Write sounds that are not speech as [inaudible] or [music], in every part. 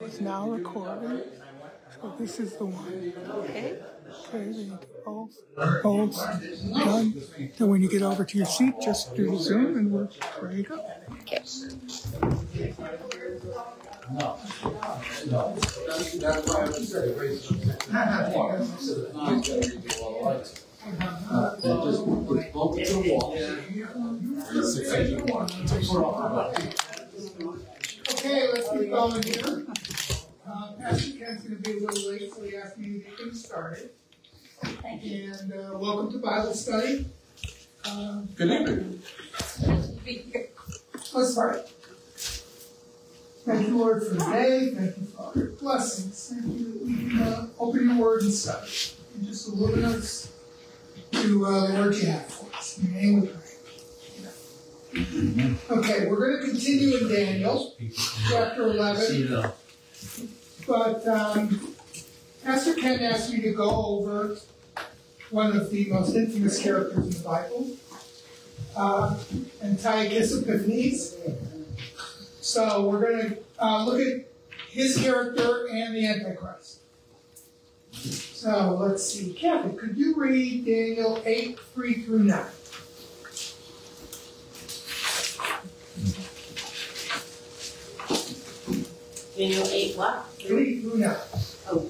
It's now recording. So this is the one. Okay. Okay, then you get both, both done. Then when you get over to your seat, just do the zoom and we're ready to go. Okay. Okay, let's keep going here. Uh, Pastor Ken's gonna be a little late, so he asked me to get things started. And, uh, welcome to Bible study. Um, Good evening. Let's start. Thank you, Lord, for today. Thank you for all your blessings. Thank you that we can uh, open your word and study. And just illumine us to uh, the word you have for us. In your name we pray. Okay, we're going to continue in Daniel, chapter 11. But um, Pastor Ken asked me to go over one of the most infamous characters in the Bible, uh, Antiochus Epiphanes. So we're going to uh, look at his character and the Antichrist. So let's see. Kathy, could you read Daniel 8, 3 through 9? 8 what? 3 through 9. Oh.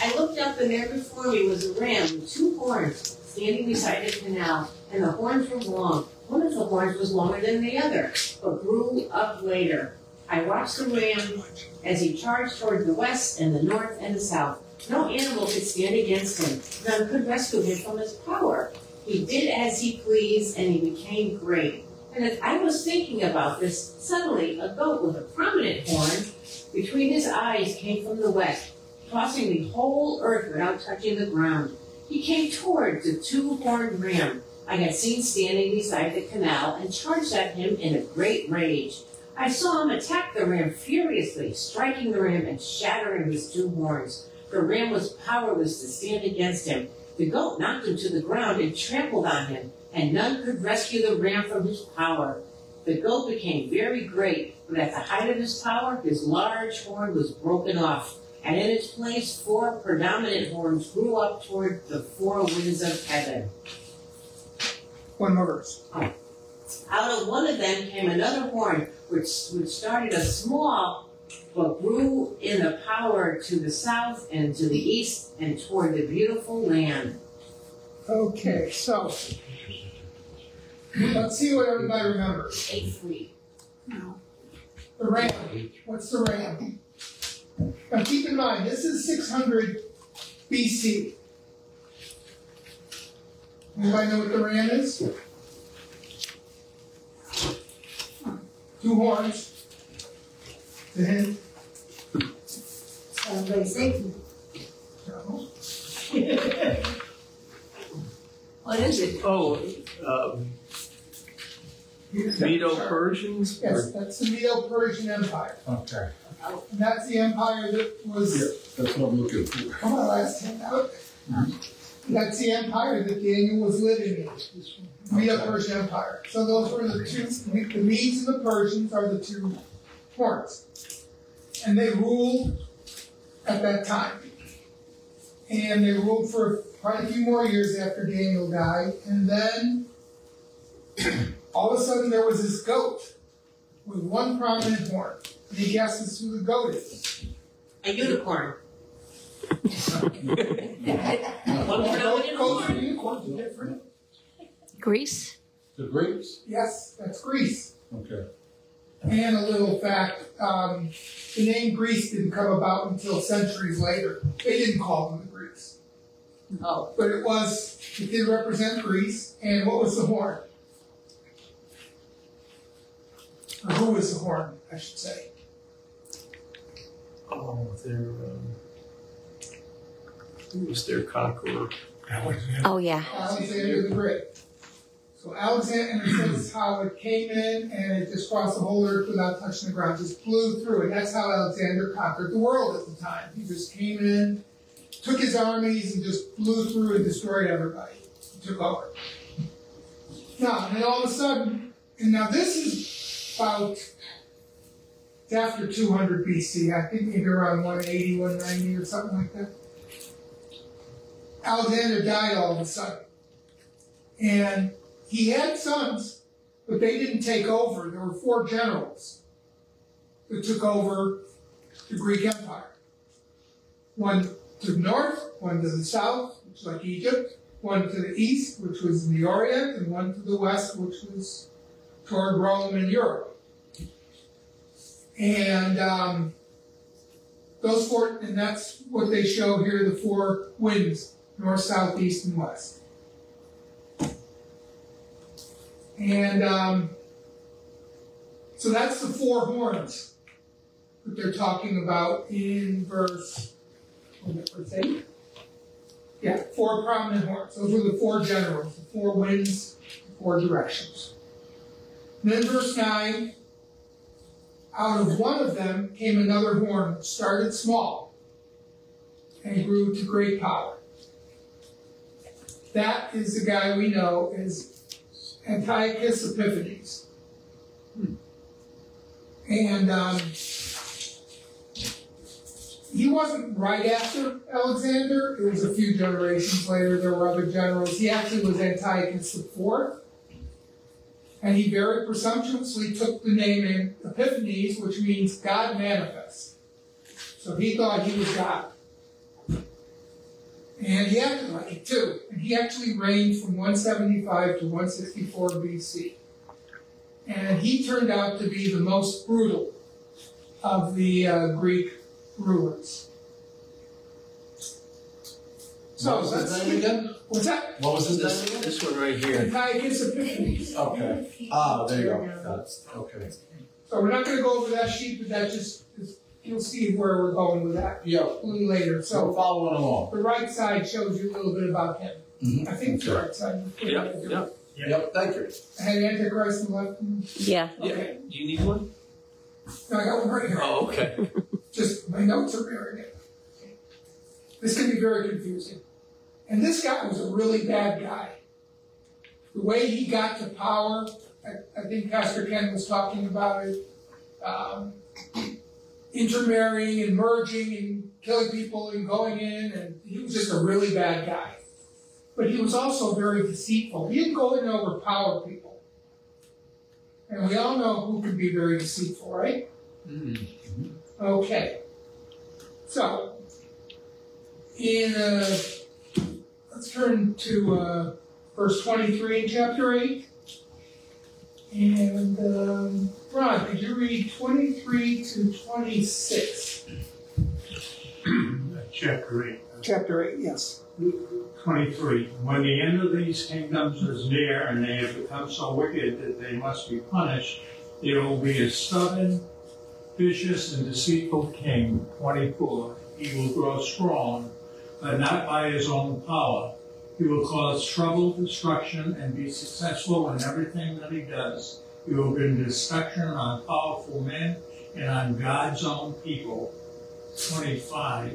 I looked up and there before me was a ram with two horns standing beside a canal, and the horns were long. One of the horns was longer than the other, but grew up later. I watched the ram as he charged toward the west and the north and the south. No animal could stand against him. None could rescue him from his power. He did as he pleased, and he became great. And as I was thinking about this, suddenly a goat with a prominent horn between his eyes came from the west, crossing the whole earth without touching the ground. He came towards the two-horned ram I had seen standing beside the canal and charged at him in a great rage. I saw him attack the ram furiously, striking the ram and shattering his two horns. The ram was powerless to stand against him. The goat knocked him to the ground and trampled on him, and none could rescue the ram from his power. The goat became very great, but at the height of his power, his large horn was broken off, and in its place four predominant horns grew up toward the four winds of heaven. One more verse. Out of one of them came another horn, which, which started a small, but grew in the power to the south and to the east and toward the beautiful land. Okay, so let's see what everybody remembers. Eight three. The ram. What's the ram? Now keep in mind, this is 600 BC. Anybody know what the ram is? Two horns. The head. Sounds like Satan. No. [laughs] What is it? Oh, um, Medo-Persians? Yes, that's the Medo-Persian Empire. Okay. And that's the empire that was That's what I'm looking for. Come on, last hand out. That's the empire that Daniel was living in, Medo-Persian Empire. So those were the two, the Medes and the Persians are the two horns. And they ruled at that time. And they ruled for quite a few more years after Daniel died. And then, all of a sudden, there was this goat with one prominent horn. And Any guesses who the goat is? A unicorn. [laughs] One Goat, predominant goats horn. and unicorns are different. Greece? The grapes? Yes, that's Greece. Okay. And a little fact, um, the name Greece didn't come about until centuries later. They didn't call them the Greeks. Oh. But it was, it did represent Greece. And what was the horn? Or who was the horn, I should say? Oh, they're, um, who was their conqueror? Oh, yeah. Alexander the Great. So Alexander, and it says how it came in and it just crossed the whole earth without touching the ground, just blew through. And that's how Alexander conquered the world at the time. He just came in, took his armies, and just blew through and destroyed everybody. He took over. Now, and all of a sudden, and now this is about after two hundred BC, I think maybe around 180, 190, or something like that. Alexander died all of a sudden. And he had sons, but they didn't take over. There were four generals that took over the Greek Empire. One to the north, one to the south, which is like Egypt, one to the east, which was in the Orient, and one to the west, which was toward Rome and Europe. And um, those four, and that's what they show here the four winds north, south, east, and west. And um, so that's the four horns that they're talking about in verse, verse 8? Yeah, four prominent horns. Those were the four generals, the four winds, the four directions. Then verse 9, out of one of them came another horn, started small and grew to great power. That is the guy we know as Antiochus Epiphanes. And um, he wasn't right after Alexander. It was a few generations later. There were other generals. He actually was Antiochus IV. And he very presumptuously took the name in Epiphanes, which means God manifest. So he thought he was God. And he acted like it too. And he actually reigned from 175 to 164 BC. And he turned out to be the most brutal of the uh, Greek rulers. So What was his name again? What's that? What was his This, name again? this one right here. Antiochus Epiphanes. Okay. Ah, there you go. That's, okay. So we're not going to go over that sheet, but that just is, you'll see where we're going with that Yeah, a little later. so So following along. the right side shows you a little bit about him. Mhm. I think it's the right side. Yeah, yeah. Yep, thank you. I had Antichrist on the left. Yeah. Okay. Do you need one? No, I got one right here. Oh, okay. Just my notes are buried in. This can be very confusing. And this guy was a really bad guy. The way he got to power, I, I think Pastor Ken was talking about it. Um, intermarrying and merging and killing people and going in, and he was just a really bad guy. But he was also very deceitful. He didn't go in and overpower people. And we all know who can be very deceitful, right? Okay. So, in, uh, let's turn to, uh, verse twenty-three in chapter eight. And, um, Ron, could you read twenty-three to twenty-six? Chapter eight, Chapter eight, yes. twenty-three. When the end of these kingdoms is near and they have become so wicked that they must be punished, there will be a stubborn, vicious, and deceitful king, twenty-four. He will grow strong, but not by his own power. He will cause trouble, destruction, and be successful in everything that he does. He will bring destruction on powerful men and on God's own people. Twenty-five.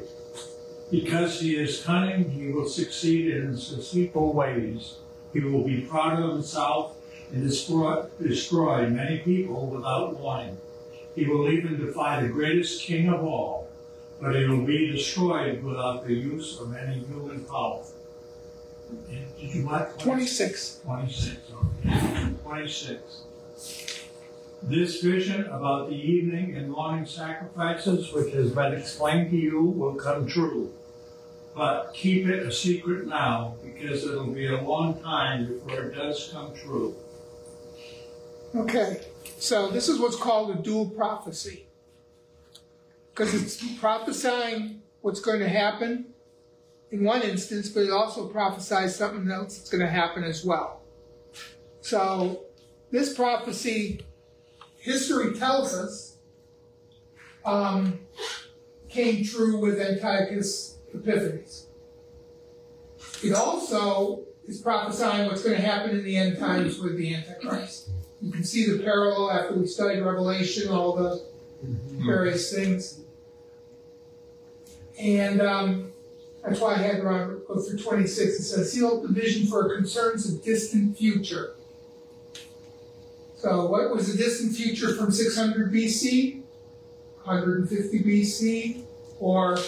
Because he is cunning, he will succeed in his deceitful ways. He will be proud of himself and destroy, destroy many people without warning. He will even defy the greatest king of all, but it will be destroyed without the use of any human power. Did you what? Twenty-six. Twenty-six, okay. Twenty-six. This vision about the evening and morning sacrifices, which has been explained to you, will come true. But keep it a secret now, because it'll be a long time before it does come true. Okay, so this is what's called a dual prophecy. Because it's prophesying what's going to happen in one instance, but it also prophesies something else that's going to happen as well. So this prophecy, history tells us, um, came true with Antiochus Epiphanes. It also is prophesying what's going to happen in the end times with the Antichrist. You can see the parallel after we studied Revelation, all the various things. And um, that's why I had Ron go through 26. It says, seal up the vision for concerns of distant future. So, what was the distant future from 600 BC? hundred and fifty BC, or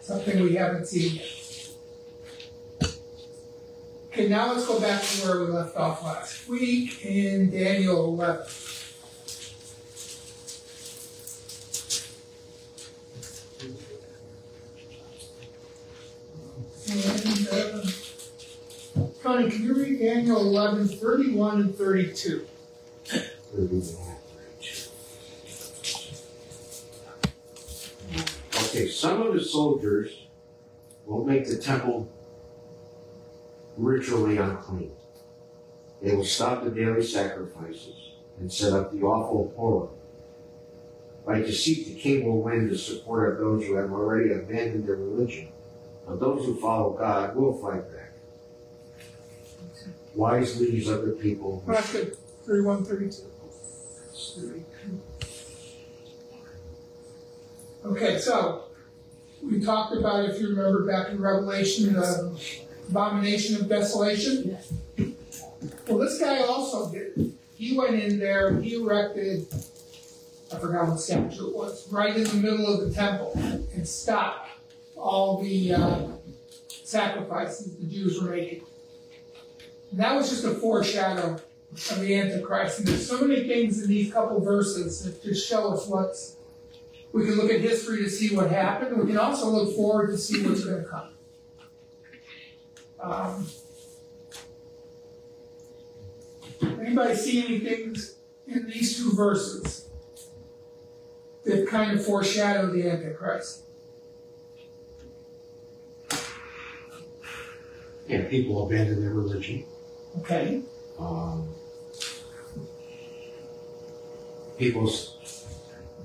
something we haven't seen yet. Okay, now let's go back to where we left off last week in Daniel eleven. And, Connie, can you read Daniel eleven, thirty-one and 32? 31 Okay, some of the soldiers will make the temple ritually unclean. They will stop the daily sacrifices and set up the awful horror. By deceit, the king will win the support of those who have already abandoned their religion. But those who follow God will fight back. Wise leads other people. Good, thirty-one, thirty-two. Okay, so, we talked about, if you remember back in Revelation, the abomination of desolation. Well, this guy also did, he went in there, he erected, I forgot what statue it was, right in the middle of the temple and stopped all the, uh, sacrifices the Jews were making. And that was just a foreshadow of the Antichrist. And there's so many things in these couple verses that just show us what's. We can look at history to see what happened. We can also look forward to see what's going to come. Um, anybody see anything in these two verses that kind of foreshadow the Antichrist? And people abandon their religion. Okay. Um, people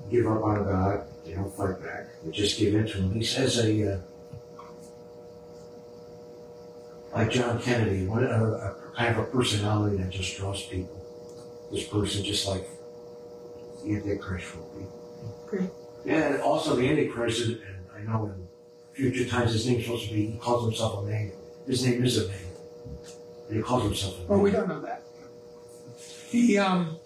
give up on God. They don't fight back. They just give in to him. He says a, uh, like John Kennedy, what a, a kind of a personality that just draws people. This person just like the Antichrist will be. Okay. Yeah, and also the Antichrist, is- and I know in future times his name's supposed to be, he calls himself a man. His name is a man. And he calls himself a man. Well, we don't know that. He, um,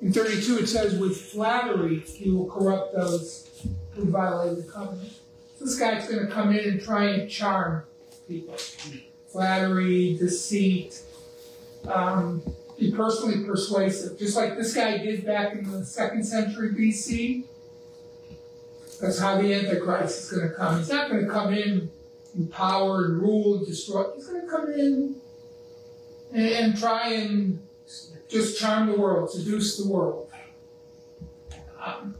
in thirty-two, it says, with flattery, he will corrupt those who violate the covenant. This guy's gonna come in and try and charm people. Flattery, deceit, um, be personally persuasive, just like this guy did back in the second century BC. That's how the Antichrist is gonna come. He's not gonna come in power and rule and destroy. He's gonna come in and, try and just charm the world, seduce the world. Um,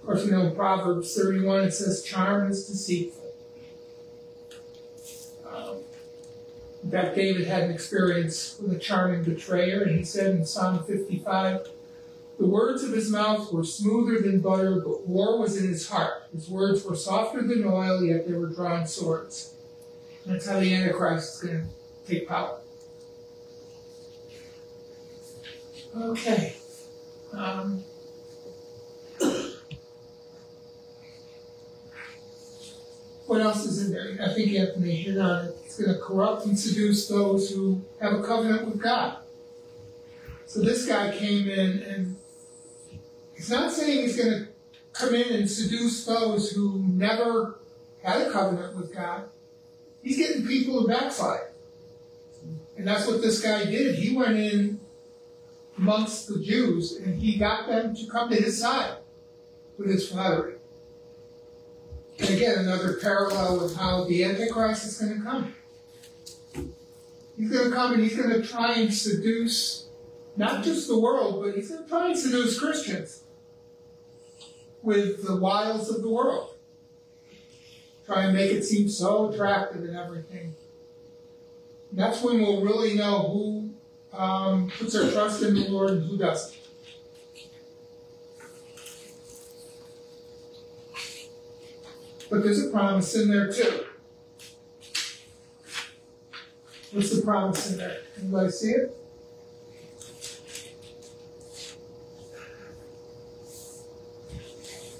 of course, you know, in Proverbs 31 it says, charm is deceitful. Um, in fact, David had an experience with a charming betrayer, and he said in Psalm 55, the words of his mouth were smoother than butter, but war was in his heart. His words were softer than oil, yet they were drawn swords. That's how the Antichrist is going to take power. Okay. Um, [coughs] what else is in there? I think Anthony hit on it. It's going to corrupt and seduce those who have a covenant with God. So this guy came in and he's not saying he's going to come in and seduce those who never had a covenant with God. He's getting people to backslide. And that's what this guy did. He went in amongst the Jews and he got them to come to his side with his flattery. And again, another parallel with how the Antichrist is going to come. He's going to come and he's going to try and seduce not just the world, but he's going to try and seduce Christians with the wiles of the world. Try and make it seem so attractive and everything. And that's when we'll really know who um, puts their trust in the Lord and who doesn't. But there's a promise in there too. What's the promise in there? Anybody see it?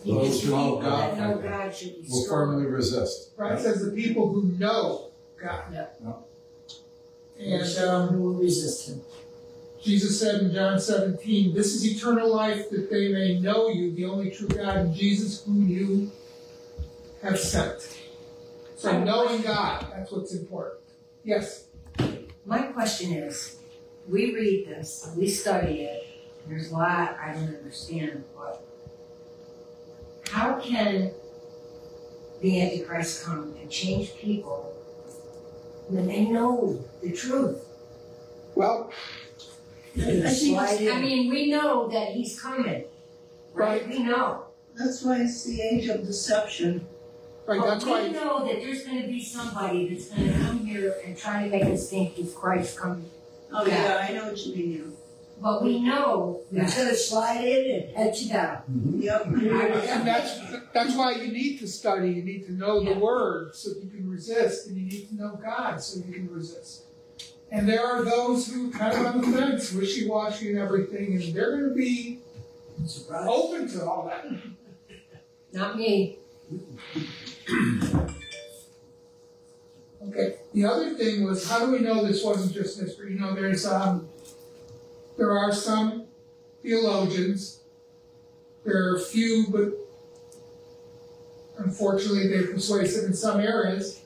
Those who know That no God God should will firmly resist. Right, it says the people who know God. Yeah. Yeah. And um, Who will resist him. Jesus said in John seventeen, this is eternal life that they may know you, the only true God, and Jesus whom you have sent. So knowing God, that's what's important. Yes, My question is, we read this, we study it, there's a lot I don't understand, but how can the Antichrist come and change people when they know the truth? well, I I mean, we know that he's coming, right? We know. That's why it's the age of deception. right, But that's we why, know that there's gonna be somebody that's gonna come here and try to make us think he's Christ coming. Oh, yeah, I know what you mean, But we know You're that. gonna slide in and head you down. and, yep. and that's, that's why you need to study, you need to know the word so you can resist, and you need to know God so you can resist. And there are those who kind of on the fence, wishy-washy and everything, and they're gonna be Surprise. open to all that. [laughs] Not me. Okay, the other thing was, how do we know this wasn't just history? You know, there's, um, there are some theologians, there are few, but unfortunately they're persuasive in some areas,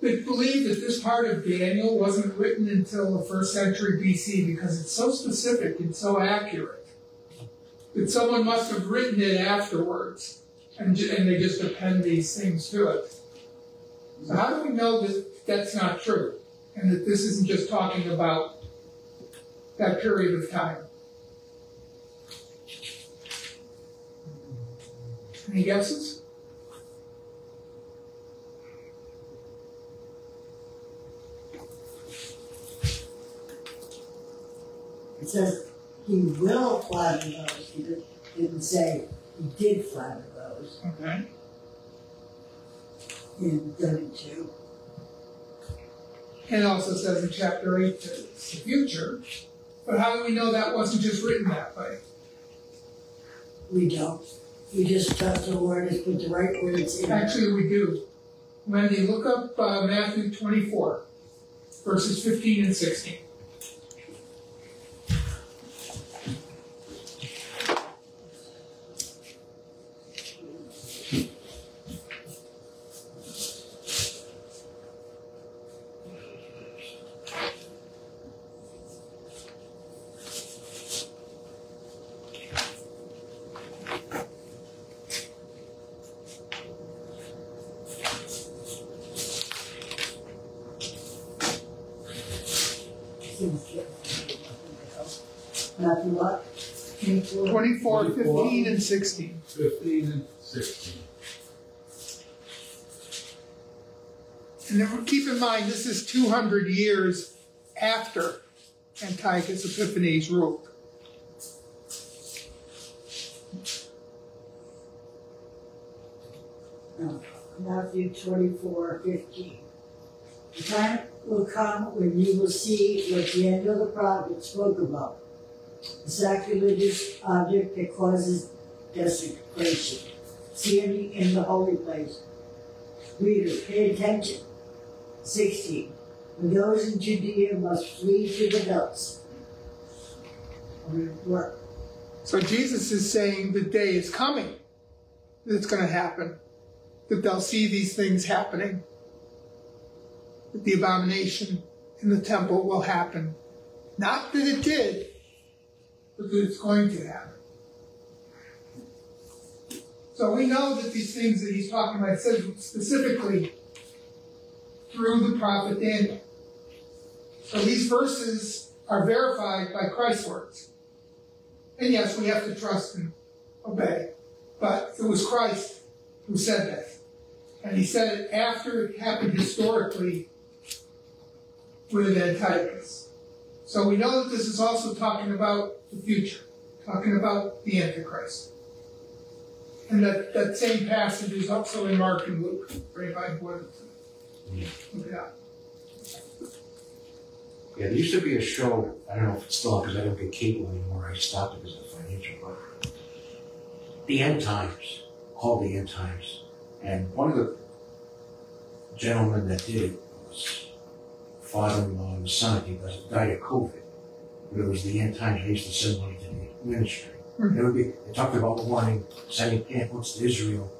that believe that this part of Daniel wasn't written until the first century BC because it's so specific and so accurate that someone must have written it afterwards and, and they just append these things to it. So how do we know that that's not true? And that this isn't just talking about that period of time? Any guesses? It says he will flatter those, he didn't, didn't say he did flatter those Okay. in thirty-two. And it also says in chapter eight that it's the future. But how do we know that wasn't just written that way? We don't. We just took the word and put the right words in. Actually, we do. Wendy, look up uh, Matthew 24, verses 15 and 16. 15, and sixteen. Fifteen and sixteen. And then keep in mind, this is two hundred years after Antiochus Epiphanes ruled. Matthew twenty-four, fifteen. The time will come when you will see what the end of the prophet spoke about. The sacrilegious object that causes desecration, standing in the holy place. Reader, pay attention. Sixteen. And those in Judea must flee to the hills. So Jesus is saying the day is coming that it's going to happen, that they'll see these things happening, that the abomination in the temple will happen. Not that it did, but that it's going to happen. So we know that these things that he's talking about, says specifically through the prophet Daniel. So these verses are verified by Christ's words. And yes, we have to trust and obey. But it was Christ who said that. And he said it after it happened historically with Antiochus. So we know that this is also talking about the future, talking about the Antichrist. And that, that same passage is also in Mark and Luke, anybody who wanted to look it up. Yeah, there used to be a show, I don't know if it's still on because I don't get cable anymore, I stopped it because of financial, but The End Times, called The End Times. And one of the gentlemen that did it was father-in-law and son, he was died of COVID. but it was the end times, they used to send money to the ministry. Hmm. It would be, they talked about the warning, sending pamphlets to Israel.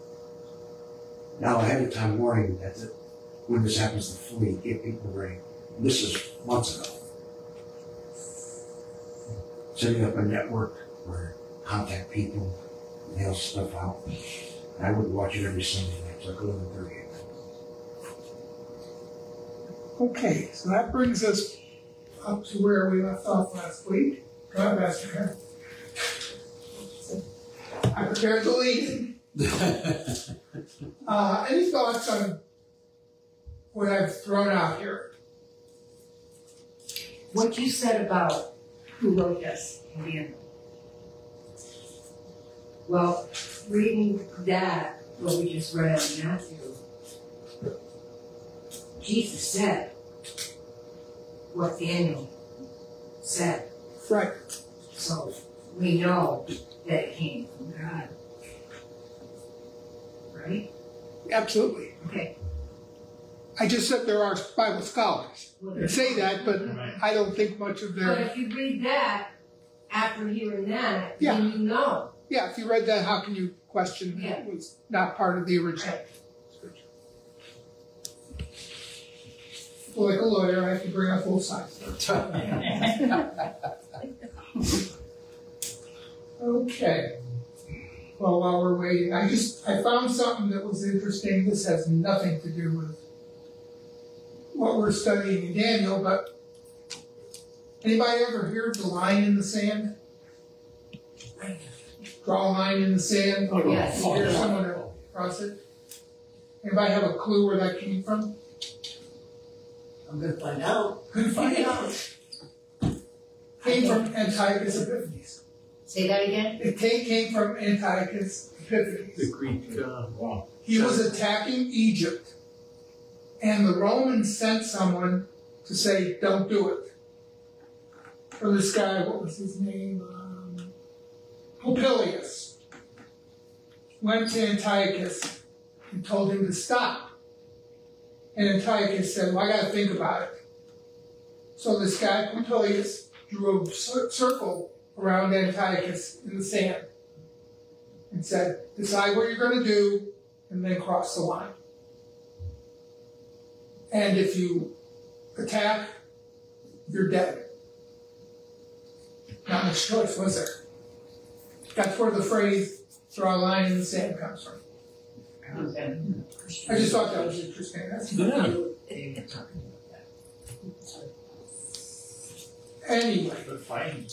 Now ahead of time warning that the, when this happens to flee, get people ready. This is months ago. Setting up a network where contact people, mail stuff out. And I would watch it every Sunday night, like eleven thirty. Okay, so that brings us up to where we left off last week. Go ahead, Pastor Ken. I prepared to lead. Uh, any thoughts on what I've thrown out here? What you said about who wrote this in the end. Well, reading that, what we just read in Matthew, Jesus said what Daniel said, Right. so we know that it came from God. Right? Absolutely. Okay. I just said there are Bible scholars that say that, but I don't think much of But if you read that after hearing that, Yeah. then you know. Yeah, if you read that, how can you question that it was not part of the original scripture? Well, like a lawyer, I have to bring up both sides. [laughs] [laughs] Okay. Well, while we're waiting, I just, I found something that was interesting. This has nothing to do with what we're studying in Daniel, but anybody ever hear of the line in the sand? Draw a line in the sand? Oh, Yes. Hear someone across it? Anybody have a clue where that came from? I'm gonna find out. Couldn't find [laughs] out. Came from Antiochus Epiphanes. Say that again? It came, came from Antiochus Epiphanes. The Greek, uh, He was attacking Egypt. And the Romans sent someone to say, don't do it. For this guy, what was his name? Um, Popilius. Went to Antiochus and told him to stop. And Antiochus said, well, I gotta think about it. So this guy, Popilius, drew a circle around Antiochus in the sand and said, decide what you're gonna do and then cross the line. And if you attack, you're dead. Not much choice, was there? That's where the phrase draw a line in the sand comes from. I just thought that was interesting. That's anyway. But fine.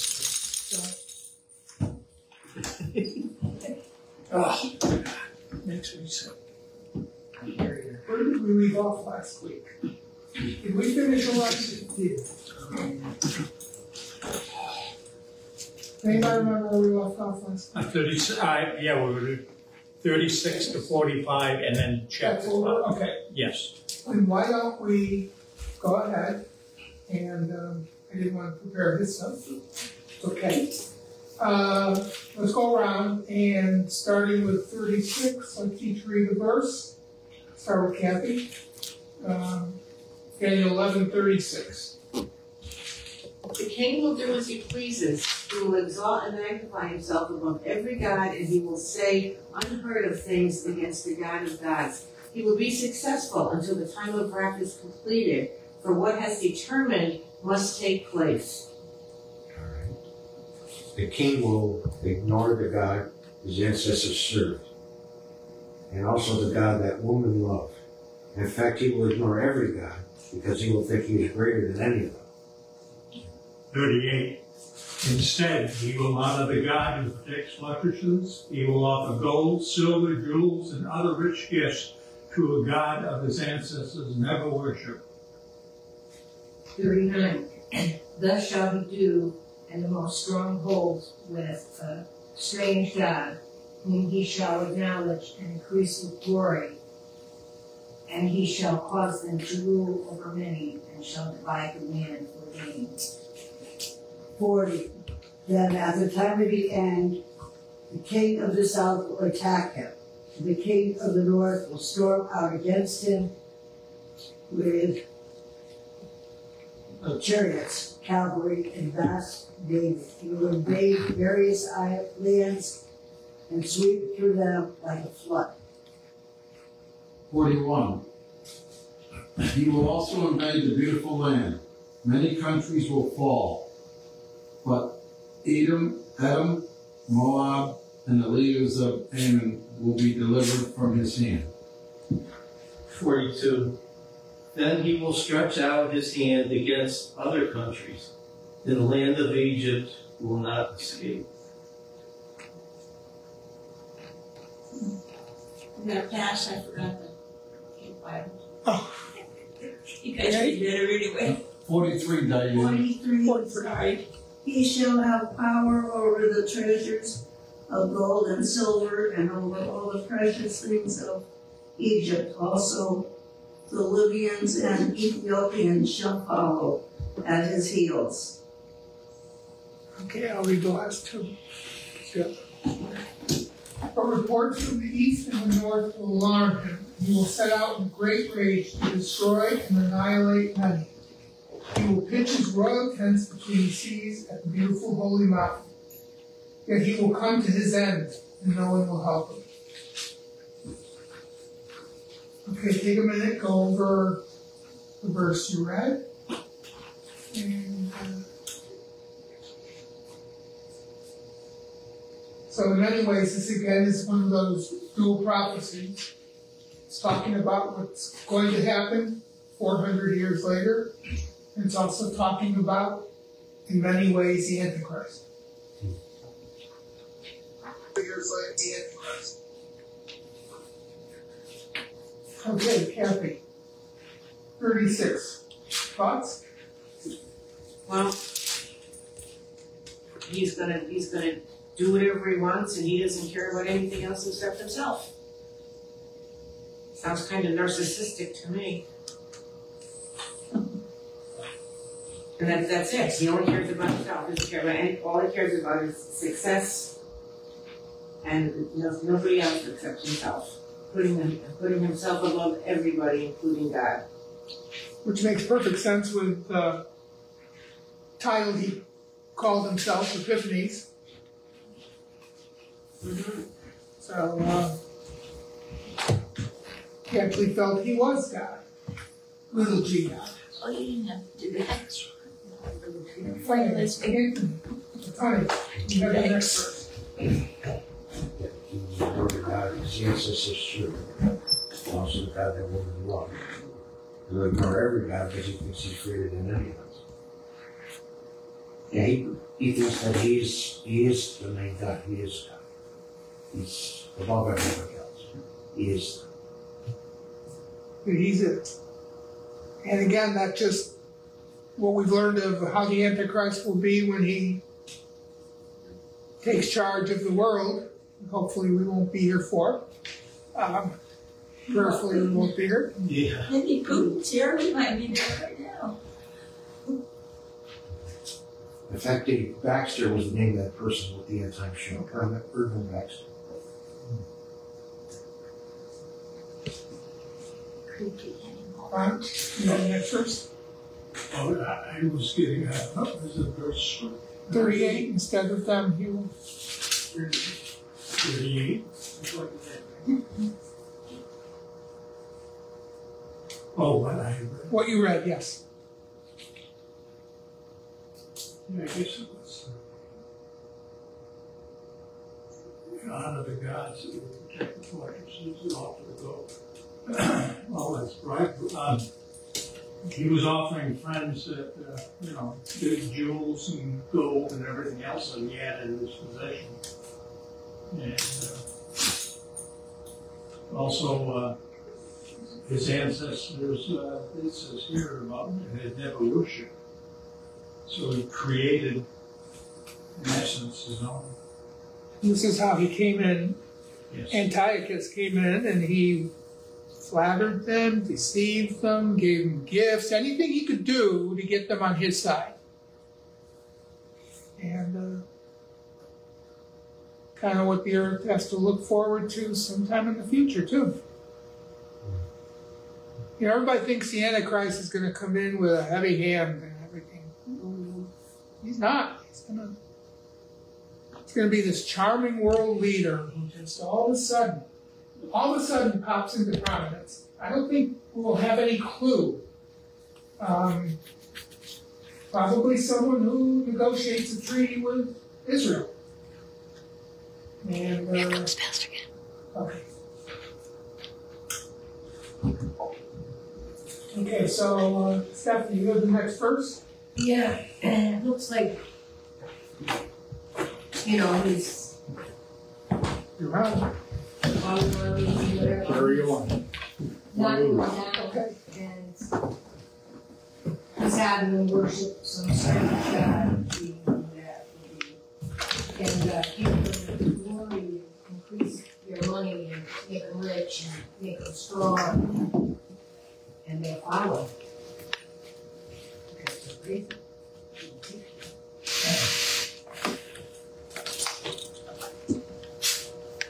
Oh, makes me sick. Where did we leave off last week? Did we finish election? Did. Anybody remember where we left off last? Uh, Thirty, uh, yeah, we were thirty-six to forty-five and then That's over, okay. Yes. Then why don't we go ahead and, um, I didn't want to prepare this stuff. Okay. Uh, let's go around and starting with thirty-six, let's each read a verse. Start with Kathy. Um, Daniel eleven thirty-six. The king will do as he pleases. He will exalt and magnify himself above every god, and he will say unheard of things against the God of gods. He will be successful until the time of wrath is completed, for what has determined must take place. The king will ignore the God his ancestors served, and also the God that woman loved. In fact, he will ignore every God because he will think he is greater than any of them. Thirty-eight. Instead, he will honor the God who protects leprechauns. He will offer gold, silver, jewels, and other rich gifts to a God of his ancestors never worshipped. Thirty-nine, thus shall he do in the most strongholds with a strange God, whom he shall acknowledge and increase with glory. And he shall cause them to rule over many, and shall divide the land for gain. Forty. Then at the time of the end, the king of the south will attack him. and The king of the north will storm out against him with chariots, cavalry, and vast navy. He will invade various lands and sweep through them like a flood. Forty-one. He will also invade the beautiful land. Many countries will fall. But Edom, Edom, Moab, and the leaders of Ammon will be delivered from his hand. Forty-two. Then he will stretch out his hand against other countries, and the land of Egypt will not escape. I'm gonna pass, I forgot the Bible. Oh. You guys read better anyway. Forty-three, Diane. Forty-three, Sorry. he shall have power over the treasures of gold and silver and over all the precious things of Egypt. Also, the Libyans and Ethiopians shall follow at his heels. Okay, I'll read the last two. Yep. But reports from the east and the north will alarm him. He will set out in great rage to destroy and annihilate many. He will pitch his royal tents between the seas at the beautiful holy mountain. Yet he will come to his end, and no one will help him. Okay, take a minute, go over the verse you read. And, So in many ways, this again is one of those dual prophecies. It's talking about what's going to happen 400 years later. And it's also talking about, in many ways, the Antichrist. Years later, the Antichrist. Okay, Kathy. 36. Thoughts? Well, he's gonna, he's gonna do whatever he wants and he doesn't care about anything else except himself. Sounds kind of narcissistic to me. And that, that's it, he only cares about himself, doesn't care about any, all he cares about is success and nobody else except himself. Putting him, putting himself above everybody, including God. Which makes perfect sense with the title he called himself, Epiphanes. So, uh, he actually felt he was God. Little g God. Oh, you didn't have to do that. Funny, it's funny. You have the next verse. That he was the word of God, ancestors is true. Also the God that woman loved. He'll ignore every God because he thinks he's greater than any of us. Yeah, he, he thinks that he is, he is the main God, he is God. He's above everything else. He is. He's it. And again, that's just what we've learned of how the Antichrist will be when he takes charge of the world. Hopefully, we won't be here for. it. Um, prayerfully, we won't be here. Yeah. Maybe Putin's here, he might be there right now. In fact, Dave Baxter was the name of that person with the end time show, Irvin Irvin Baxter. Creepy anymore. Ron, you have the next verse? Oh, I I was getting, what was it, verse 38 instead of them, he will. Thirty-eight? Oh, what I read. What you read, yes. Yeah, I guess it was. uh, Honor the gods that would protect the fortresses and offer the gold. Well, that's right. Um, he was offering friends that, uh, you know, big jewels and gold and everything else that he had in his possession. And, uh, also, uh, his ancestors, uh, it says here about, had never worshipped. So he created, in essence, his own. This is how he came in. Yes. Antiochus came in and he flattered them, deceived them, gave them gifts, anything he could do to get them on his side. And uh, kind of what the earth has to look forward to sometime in the future, too. You know, everybody thinks the Antichrist is going to come in with a heavy hand and everything. He's not. He's gonna. He's gonna be this charming world leader who just all of a sudden, all of a sudden pops into prominence. I don't think we'll have any clue. Um, probably someone who negotiates a treaty with Israel. And uh, okay. Okay, so uh, Stephanie, you have the next verse. Yeah, and it looks like, you know, he's You're on. on whatever. Carry on. Not even Okay. and he's having worship some certain God, that, and, uh, give them the glory, increase their money, and make rich, and make them strong, and they follow.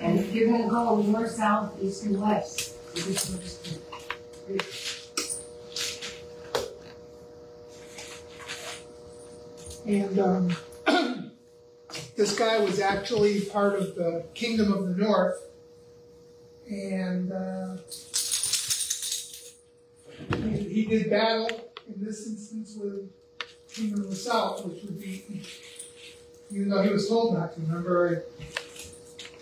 And if you're gonna go north, south, east, and west, you just understand. And um, [clears throat] this guy was actually part of the Kingdom of the North. And uh, he, he did battle in this instance with King of the South, which would be, even though he was told not to, remember,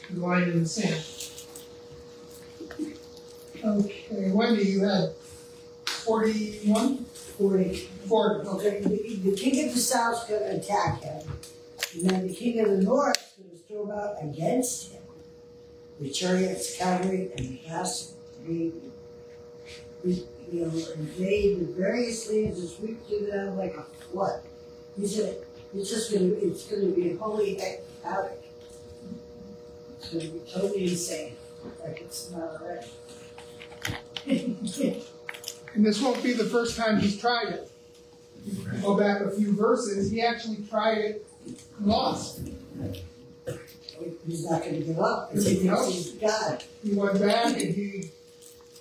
the line in the sand. Okay, Wendy, you had 41? Forty. 40. Okay, the, the king of the south could attack him, and then the king of the north could throw out against him. The chariots, cavalry, and castle. They, we, you know, invade the various lands and sweep through them like a flood. He said, it's just gonna, it's gonna be holy havoc. It's gonna be totally insane, like it's not already. [laughs] And this won't be the first time he's tried it. Go back a few verses, he actually tried it, lost. He's not gonna give up, because he thinks he's God. He went back and he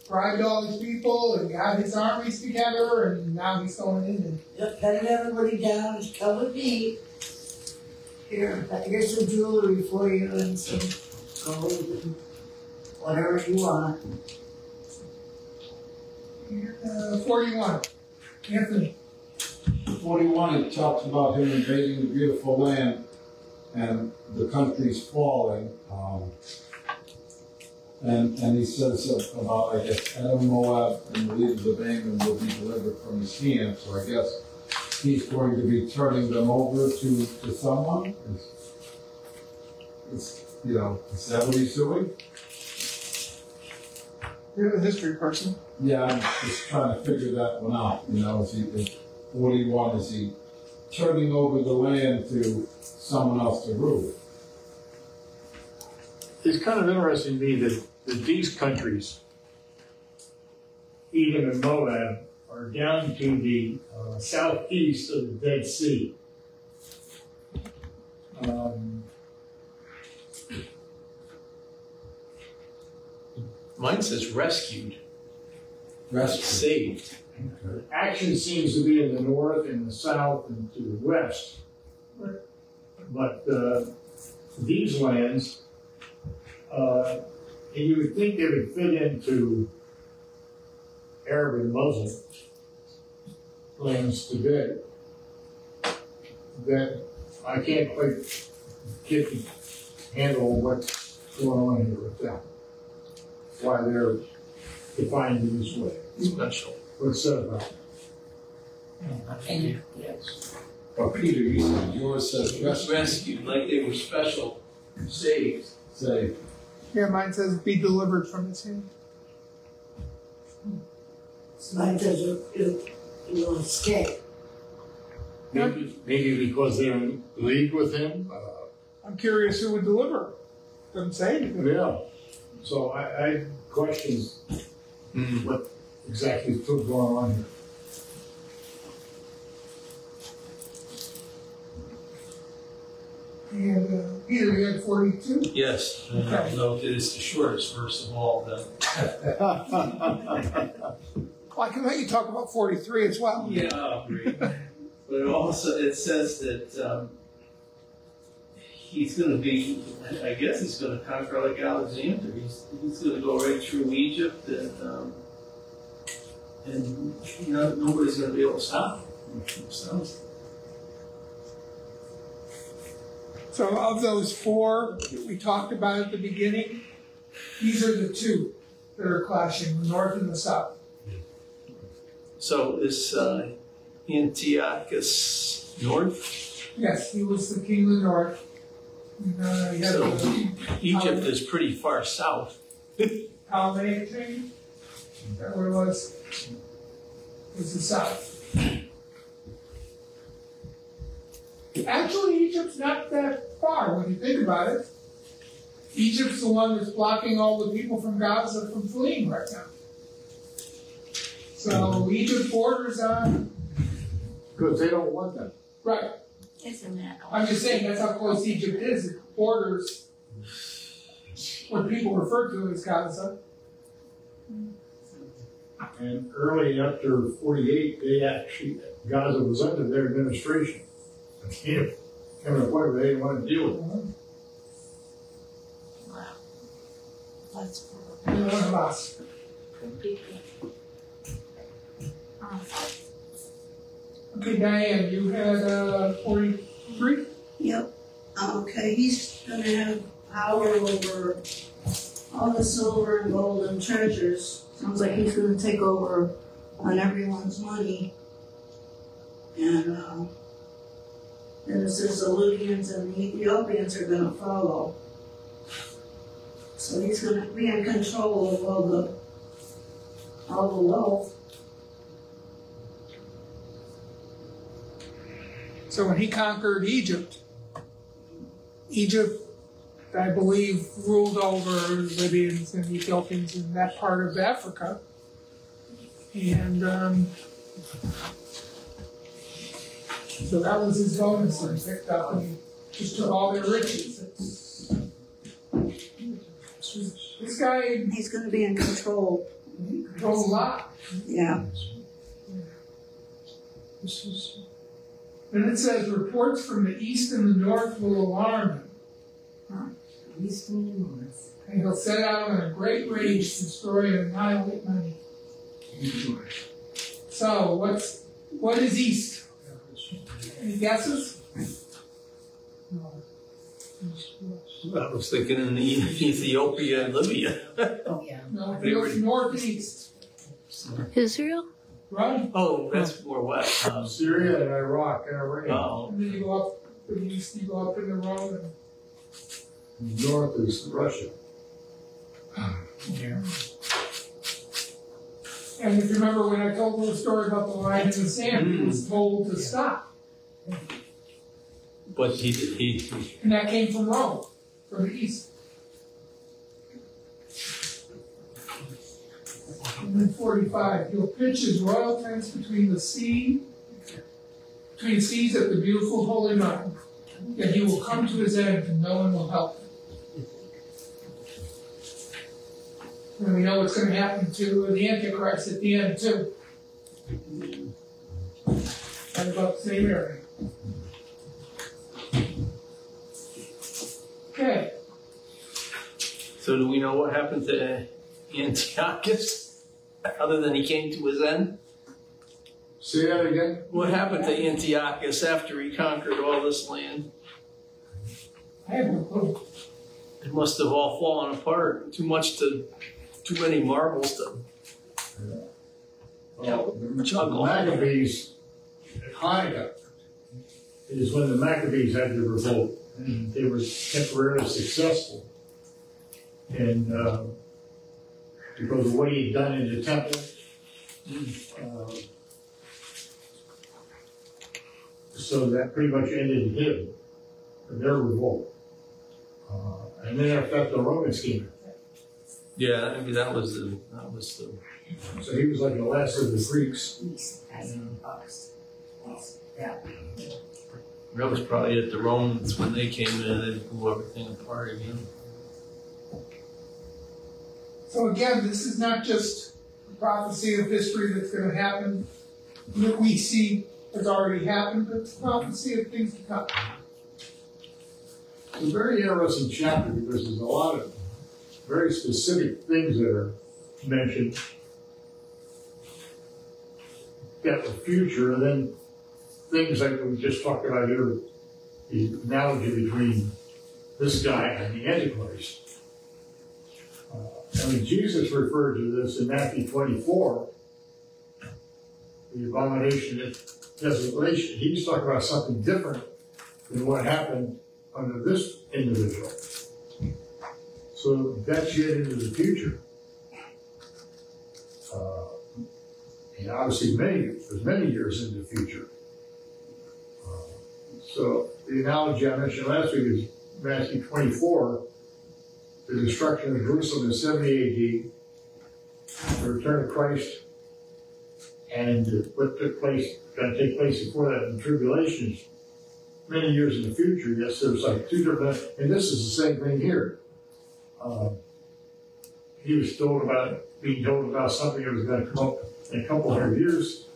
bribed all his people and got his armies together, and now he's going in and Yep, petting everybody down, just come with me. Here, here's some jewelry for you and some gold and whatever you want. uh, 41. Anthony. 41, it talks about him invading the beautiful land and the country's falling. Um, and, and he says about, I guess, Edom, Moab, and the leaders of Ammon will be delivered from his hand. So I guess he's going to be turning them over to, to someone. Is, is, you know, is that what he's doing? You're the history person. Yeah, I'm just trying to figure that one out, you know, is he, is forty-one, is he turning over the land to someone else to rule? It's kind of interesting to me that, that these countries, Edom and Moab, are down to the uh, southeast of the Dead Sea. Um, Mine says rescued, Rescue. saved. Action seems to be in the north and the south and to the west. But uh, these lands, uh, and you would think they would fit into Arab and Muslim lands today. That I can't quite get the handle what's going on here with them. Why they're defined in this way. Special. What's that about? But Peter, you said yours says rescue, Rescued, like they were special, saved. Saved. Yeah, mine says be delivered from his hand. Mine says it, it, it will escape. Maybe, maybe because they're in league with him. Uh, I'm curious who would deliver. him. Doesn't say anything. yeah. So I, I question Mm. what exactly what's going on here. And uh, Peter, you had 42. Yes, and I don't know if it is the shortest verse of all of them. [laughs] Well, I can let you talk about 43 as well. Yeah, great. But But also, it says that, um, he's gonna be, I- I guess he's gonna conquer like Alexander. He's, he's gonna go right through Egypt and, um, and no, nobody's gonna be able to stop. Sounds So of those four that we talked about at the beginning, these are the two that are clashing, the north and the south. So is uh, Antiochus north? Yes, he was the king of the north. Uh, So- the Egypt is pretty far south. [laughs] Ptolemaic king. Is that where it was? It was the south. Actually, Egypt's not that far when you think about it. Egypt's the one that's blocking all the people from Gaza from fleeing right now. So Egypt borders on, Because they don't want them. right, Isn't that? I'm just saying that's how close Egypt is, it borders what people refer to as Gaza. Hmm. And early after forty-eight, they actually, Gaza was under their administration. It Came, came to a point where they didn't want to deal with it. Wow. That's You know, Hamas. people. Oh, Okay, Diane, you had uh, 43? Yep, okay, he's gonna have power over all the silver and gold and treasures. Sounds like he's gonna take over on everyone's money. And, um, and it says the Libyans and the Ethiopians are gonna follow. So he's gonna be in control of all the, all the wealth. So when he conquered Egypt, Egypt, I believe, ruled over Libyans and Ethiopians in that part of Africa. And um, so that was his bonus that he picked up, and just took all their riches. This guy He's gonna be in control, controls a lot. yeah. This is, and it says reports from the east and the north will alarm him. East and the north. And he'll set out on a great rage to destroy and annihilate many. So what's what is east? Any guesses? I was thinking in Ethiopia and Libya. Oh, yeah. No, it goes north and east. Israel? Right? Oh, that's more west. huh? Syria and Iraq and Iran. Oh, And then you go up to you go up in the road and North is Russia. and if you remember when I told the story about the line in the sand, he was told to mm. stop. but he, he, he And that came from Rome, from the east. And then forty-five, he'll pitch his royal tents between the sea, between seas at the beautiful holy mountain. Yet he will come to his end and no one will help And we know what's gonna happen to the Antichrist at the end too. At about the same area. Okay, So do we know what happened to uh, Antiochus? Other than he came to his end? Say that again? What happened to Antiochus after he conquered all this land? I have no clue. It must have all fallen apart. Too much to, too many marbles to. Well, the Juggle. Maccabees, Hanukkah, is when the Maccabees had their revolt, and they were temporarily successful. And, uh, because of what he had done in the temple, uh, so that pretty much ended him, their revolt. Uh, and then after that, the Romans came Yeah, maybe that was the, that was the. So he was like the last of the Greeks. East, as Bucks. Yeah. That was probably at the Romans when they came in and they blew everything apart again. So again, this is not just a prophecy of history that's gonna happen. That we see has already happened, but it's prophecy of things to come. It's a very interesting chapter because there's a lot of very specific things that are mentioned. Got the future, and then things like we just talked about here, the analogy between this guy and the Antichrist. Uh, I mean, Jesus referred to this in Matthew 24, the abomination of desolation. He's talking about something different than what happened under this individual. So that's yet into the future. Uh, and obviously, many there's many years into the future. Uh, so the analogy I mentioned last week is Matthew 24, the destruction of Jerusalem in 70 AD, the return of Christ, and what took place, going to take place before that in tribulations, many years in the future. Yes, there's like two different, and this is the same thing here. Um, he was told about being told about something that was going to come up in a couple hundred years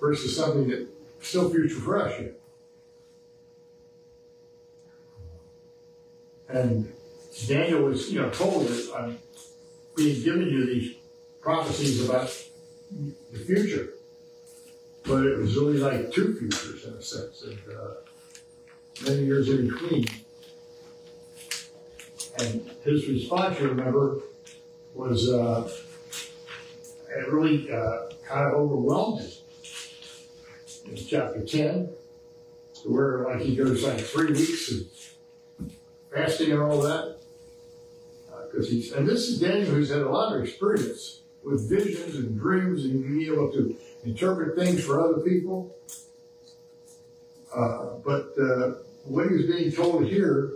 versus something that still future yet. And Daniel was, you know, told that I'm being given you these prophecies about the future. But it was really like two futures in a sense, and uh, many years in between. And his response, you remember, was uh, it really uh, kind of overwhelmed him. In chapter 10, where like he goes like three weeks of fasting and all that. Because he's, and this is Daniel who's had a lot of experience with visions and dreams and being able to interpret things for other people. Uh, but uh, what he was being told here,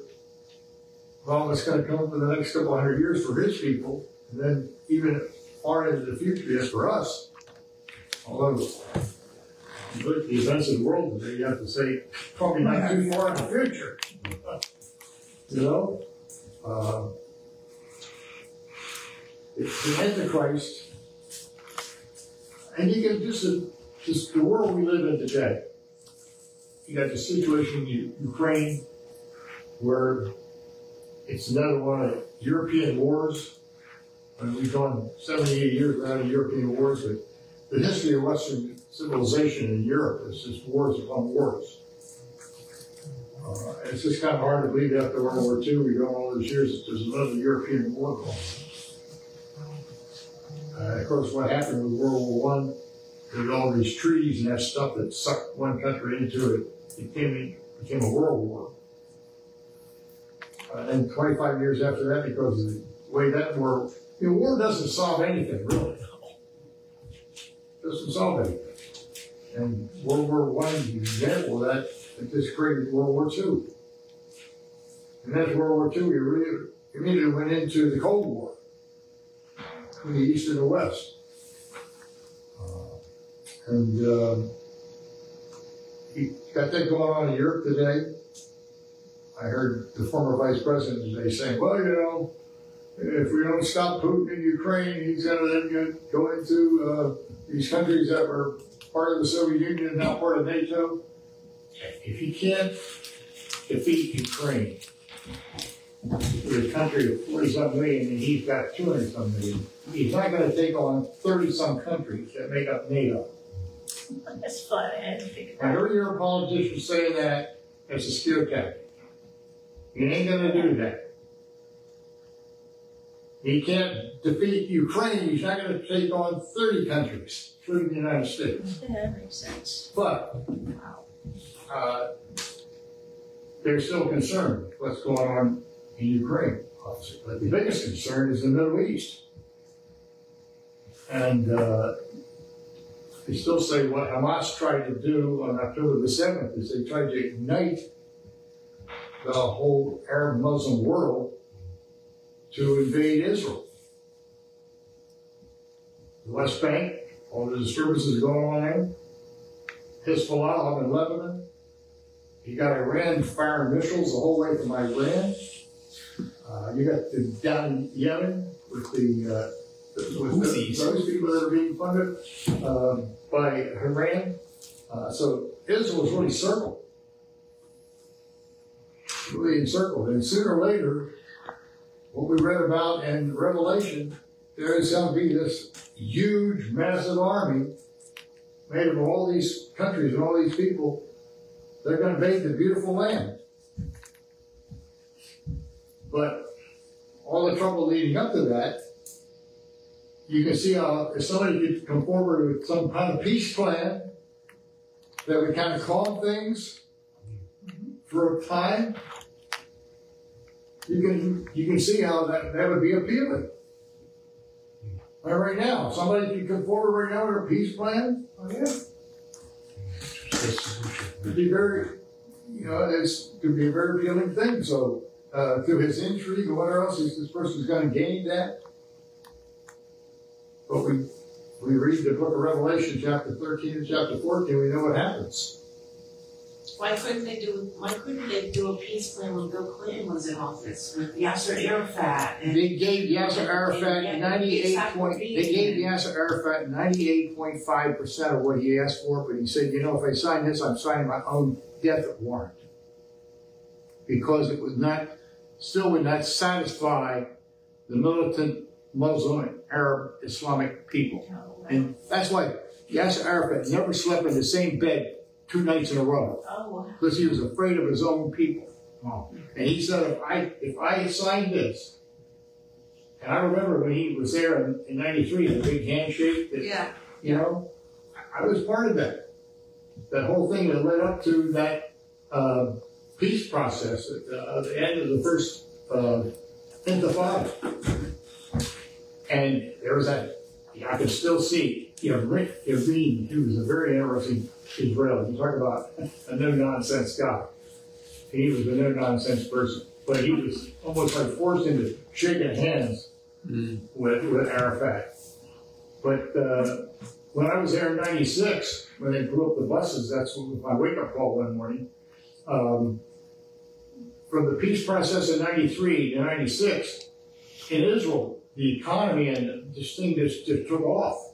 well, it's going to come for the next couple hundred years for his people, and then even far into the future, yes, for us. Although, look the events of the world today, you have to say, probably not too far in the future. [laughs] you know? Uh, it's the Antichrist and you get just, just the world we live in today. You got the situation in Ukraine where it's another one of European wars. We've gone 78 years without European wars, but the history of Western civilization in Europe is just wars upon wars. Uh, it's just kind of hard to believe after World War II, we've gone all those years, there's another European war going. Uh, of course, what happened with World War One, there's all these treaties and that stuff that sucked one country into it. It became, became a world war. Uh, and 25 years after that, because of the way that war, you know, war doesn't solve anything really. doesn't solve anything. And World War One is an example of that. It just created World War Two. And that's World War Two, we really immediately went into the Cold War between the East and the West. Uh, and um, he got that going on in Europe today. I heard the former vice president today saying, well, you know, if we don't stop Putin in Ukraine, he's going to then go into uh, these countries that were part of the Soviet Union and now part of NATO. If he can't defeat Ukraine, with a country of 40 some million and he's got 200 some million, he's not going to take on 30 some countries that make up NATO. That's fun, I I heard your politician saying that as a scare tactic. He ain't going to do that. He can't defeat Ukraine. He's not going to take on 30 countries, including the United States. That makes sense. But uh, they're still concerned with what's going on in Ukraine, obviously. But the biggest concern is the Middle East. And uh, they still say what Hamas tried to do on October the 7th is they tried to ignite the whole Arab Muslim world to invade Israel. The West Bank, all the disturbances going on there. Hezbollah up in Lebanon. You got Iran firing missiles the whole way from Iran. Uh, you got the down in Yemen with the uh, with the, those people that are being funded uh, by Iran. Uh, so Israel was really circled. Really encircled. And sooner or later, what we read about in Revelation, there is going to be this huge, massive army made of all these countries and all these people. They're going to invade the beautiful land. But all the trouble leading up to that, you can see how if somebody could come forward with some kind of peace plan that would kind of calm things for a time, you can you can see how that, that would be appealing. And right now, somebody could come forward right now with a peace plan. Oh yeah. It'd be very, you know, it's could be a very appealing thing. So uh, through his intrigue or whatever else, this, this person's going to gain that. But we we read the book of Revelation, chapter 13 and chapter 14, we know what happens. Why couldn't they do, why couldn't they do a peace plan when Bill Clinton was in office with Yasser Arafat and? They gave Yasser Arafat ninety-eight point, they gave Yasser Arafat ninety-eight point five percent of what he asked for, but he said, you know, if I sign this, I'm signing my own death warrant. Because it was not, still would not satisfy the militant Muslim and Arab Islamic people. And that's why Yasser Arafat never slept in the same bed two nights in a row Oh, because he was afraid of his own people. And he said, if I if I signed this, and I remember when he was there in, in '93, the big handshake. That, Yeah. You know, I I was part of that. That whole thing that led up to that uh, peace process at uh, the end of the first uh, Intifada. And there was that. I can still see. You know, Yitzhak Rabin, he was a very interesting Israeli. You talk about a no nonsense guy. He was a no nonsense person, but he was almost like forced into shaking hands with, with Arafat. But uh, when I was there in '96, when they blew up the buses, that's my wake up call one morning. Um, from the peace process in '93 to '96, in Israel, the economy and this thing just, just took off.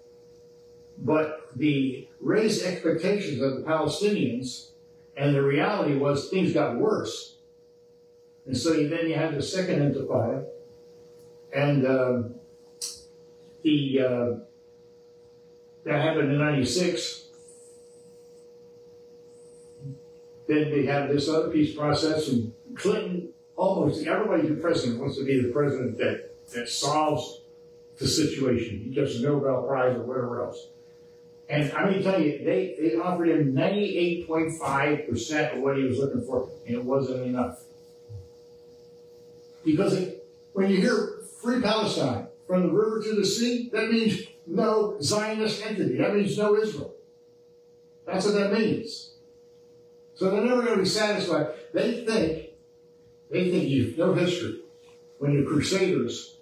But the raised expectations of the Palestinians and the reality was things got worse. And so you, then you had the second intifada. And um, the uh, that happened in 96. Then they had this other peace process, and Clinton almost everybody who's president wants to be the president that, that solves the situation. He gets a Nobel Prize or whatever else. And I'm going to tell you, they, they offered him 98.5% of what he was looking for, and it wasn't enough. Because it, when you hear free Palestine from the river to the sea, that means no Zionist entity. That means no Israel. That's what that means. So they're never going to be satisfied. They think, they think you've no history. When the Crusaders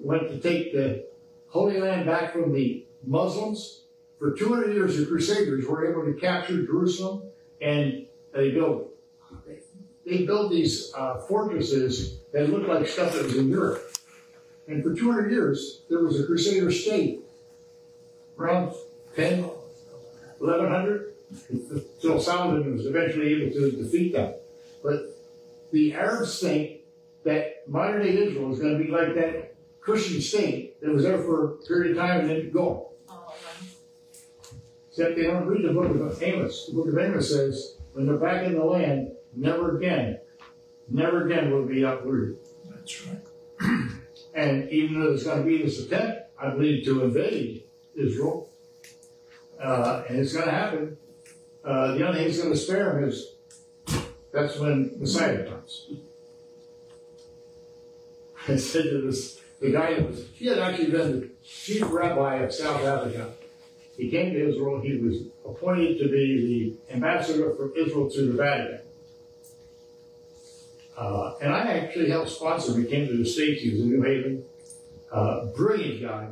went to take the Holy Land back from the Muslims, for 200 years, the Crusaders were able to capture Jerusalem, and they built they built these uh, fortresses that looked like stuff that was in Europe. And for 200 years, there was a Crusader state around 10, 1100, until Saladin was eventually able to defeat them. But the Arabs think that modern day Israel is going to be like that Christian state that was there for a period of time and then gone. Except they don't read the book of Amos. The book of Amos says, when they're back in the land, never again, never again will be uprooted. That's right. [clears throat] And even though there's going to be this attempt, I believe, to invade Israel, uh, and it's going to happen, uh, the only thing that's going to spare them is that's when Messiah comes. [laughs] I said to this, the guy that was, he had actually been the chief rabbi of South Africa. He came to Israel. He was appointed to be the ambassador from Israel to the Vatican. Uh, and I actually helped sponsor him. He came to the States. He was in New Haven. Uh, brilliant guy.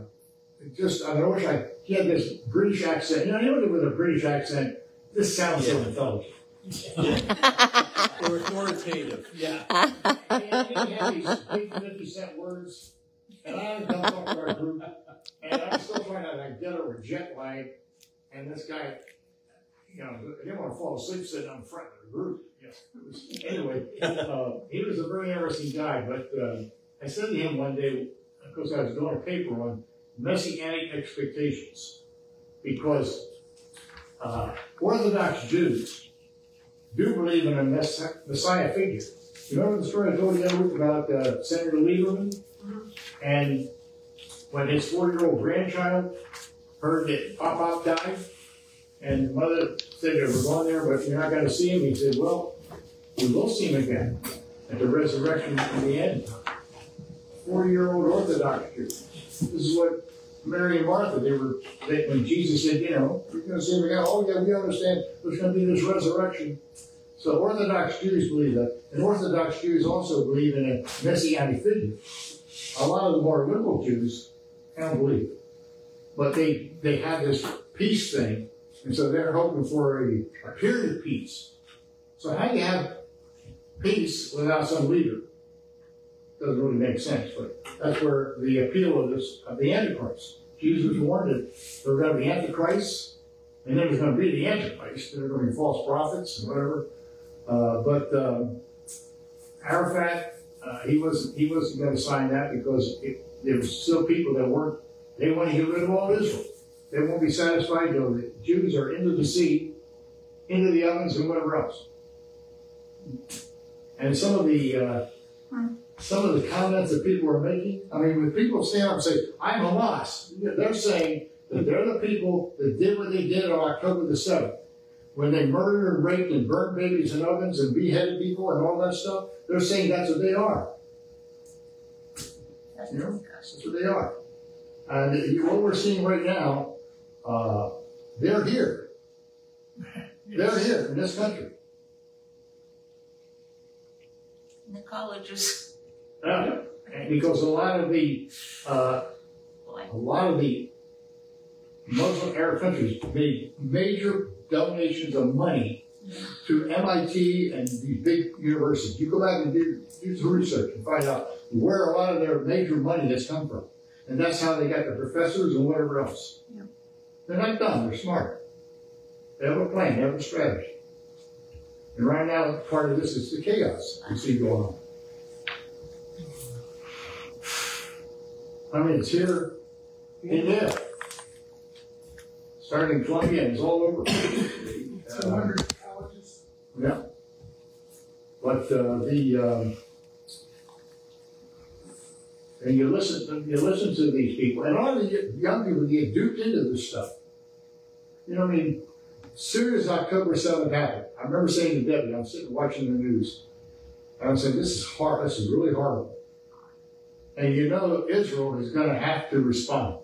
Just, I, mean, I wish I, he had this British accent. You know, anyone with a British accent, this sounds so intelligent. [laughs] Or authoritative, yeah. And he had these big 50 cent words. And I had come talk to our group. And I'm still trying to like get over jet lag. And this guy, you know, I didn't want to fall asleep sitting on the front of the group. You [laughs] know, anyway, uh, he was a very interesting guy. But uh, I said to him one day, because I was doing a paper on messianic expectations, because uh, Orthodox Jews do believe in a mess- Messiah figure. You remember the story I told you about uh, Senator Lieberman? And when his four-year-old grandchild heard that Pop Pop died, and the mother said they were going there, but you're not going to see him. He said, "Well, we will see him again at the resurrection in the end." Four-year-old Orthodox Jew. This is what Mary and Martha they were. They, when Jesus said, "You know, you're going to see him again," oh yeah, we understand. There's going to be this resurrection. So Orthodox Jews believe that, and Orthodox Jews also believe in a messianic figure. A lot of the more liberal Jews don't believe it, but they they have this peace thing, and so they're hoping for a, a period of peace. So how do you have peace without some leader? Doesn't really make sense, but that's where the appeal of this of the Antichrist. Jesus warned that there were going to be Antichrists, and then there's going to be the Antichrist. There are going to be false prophets and whatever. Uh, but um, Arafat, uh, he wasn't he wasn't going to sign that because it, there was still people that weren't. They want to get rid of all of Israel. They won't be satisfied though. The Jews are into the sea, into the ovens, and whatever else. And some of the uh, some of the comments that people are making. I mean, when people stand up and say, "I'm Hamas," they're saying that they're the people that did what they did on October the seventh when they murdered and raped and burned babies in ovens and beheaded people and all that stuff, they're saying that's what they are. You know, that's what they are. And what we're seeing right now, uh, they're here. [laughs] They're here in this country. In the colleges. [laughs] And because a lot of the, uh, a lot of the Muslim Arab countries made major donations of money to MIT and these big universities. You go back and do, do some research and find out where a lot of their major money has come from. And that's how they got the professors and whatever else. Yeah. They're not dumb, they're smart. They have a plan, they have a strategy. And right now, part of this is the chaos you see going on. I mean, it's here, in there. Starting in Columbia, and it's all over. Two hundred colleges. Yeah. But uh, the um, and you listen, you listen to these people, and a lot of the young people get duped into this stuff. You know, what I mean, as soon as October seventh happened, I remember saying to Debbie, I'm sitting watching the news, and I'm saying, "This is hard. This is really horrible." And you know, Israel is going to have to respond.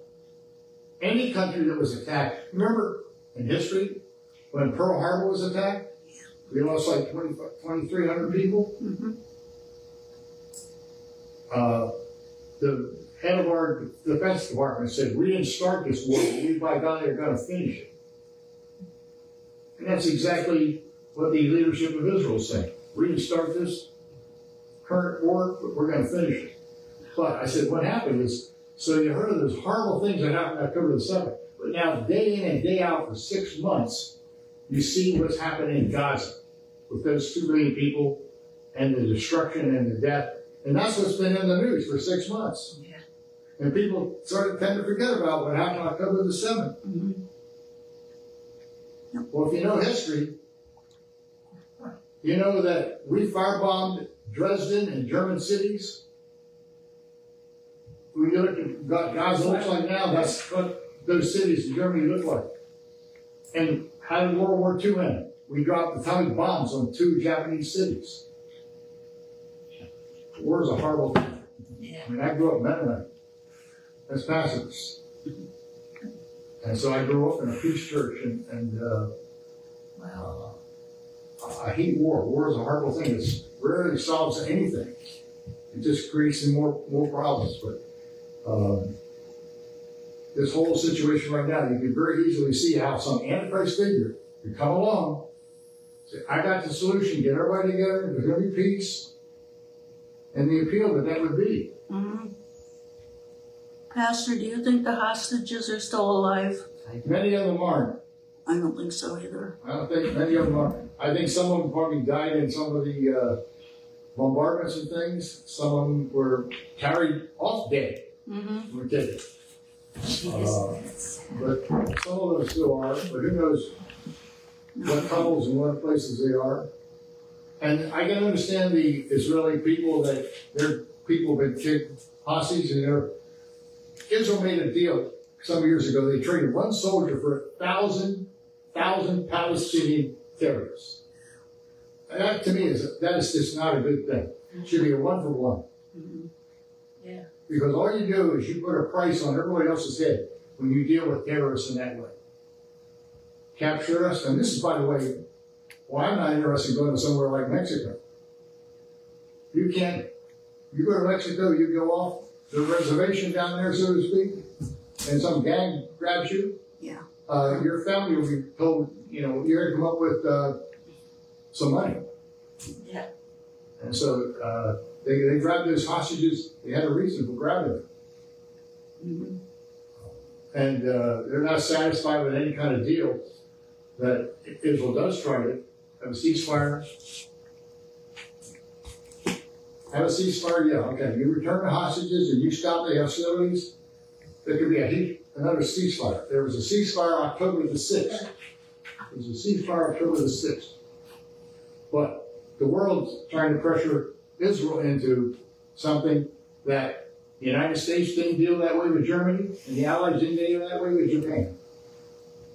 Any country that was attacked, remember in history when Pearl Harbor was attacked, we lost like 20 2,300 people. Uh, the head of our defense department said, we didn't start this war, but we by God are going to finish it. And that's exactly what the leadership of Israel is saying. We didn't start this current war, but we're going to finish it. But I said, what happened is, so you heard of those horrible things that happened October the 7th, but now day in and day out for six months, you see what's happening in Gaza with those two million people and the destruction and the death. And that's what's been in the news for six months. Yeah. And people sort of tend to forget about what happened October the 7th. Mm-hmm. Well, if you know history, you know that we firebombed Dresden and German cities. We look at what Gaza looks like now, that's what those cities in Germany look like. And how did World War II end? We dropped atomic bombs on two Japanese cities. War is a horrible thing. I mean, I grew up Mennonite as pacifist. And so I grew up in a peace church, and, and uh, uh, I hate war. War is a horrible thing. It rarely solves anything. It just creates more more problems. But um, this whole situation right now, you can very easily see how some antichrist figure could come along, say, "I got the solution. Get everybody together. There's going to be peace." And the appeal that that would be. Mhm. Pastor, do you think the hostages are still alive? Many of them aren't. I don't think so either. I don't think many of them are. I think some of them probably died in some of the uh, bombardments and things. Some of them were carried off dead. Mm-hmm. Were taken. Uh, but some of them still are. But who knows what tunnels and what places they are. And I can understand the Israeli people that their people have been taken hostage and their Israel made a deal some years ago. They traded one soldier for a thousand thousand Palestinian terrorists. And that to me is that is just not a good thing. It should be a one for one. Mm-hmm. Yeah. Because all you do is you put a price on everybody else's head when you deal with terrorists in that way. Capture us, and this is by the way, why I'm not interested in going to somewhere like Mexico. You can't you go to Mexico, you go off the reservation down there, so to speak, and some gang grabs you. Yeah. Uh, your family will be told, you know, you're going to come up with uh, some money. Yeah. And so uh, they, they grabbed those hostages. They had a reason for grabbing them. Mm -hmm. And uh, they're not satisfied with any kind of deal that Israel does try to have a ceasefire. Have a ceasefire, yeah, okay. You return the hostages and you stop the hostilities. There could be a heat, another ceasefire. There was a ceasefire October the 6th. There was a ceasefire October the 6th. But the world's trying to pressure Israel into something that the United States didn't deal that way with Germany, and the Allies didn't deal that way with Japan.